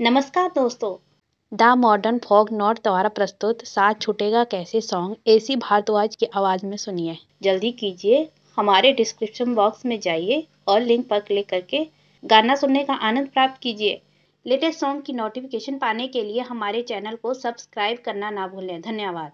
नमस्कार दोस्तों। The modern folk not द्वारा प्रस्तुत साथ छूटेगा कैसे सॉन्ग एसी भारद्वाज की आवाज़ में सुनिए। जल्दी कीजिए हमारे डिस्क्रिप्शन बॉक्स में जाइए और लिंक पर क्लिक करके गाना सुनने का आनंद प्राप्त कीजिए। लेटेस्ट सॉन्ग की नोटिफिकेशन पाने के लिए हमारे चैनल को सब्सक्राइब करना ना भूलें। धन्यवाद।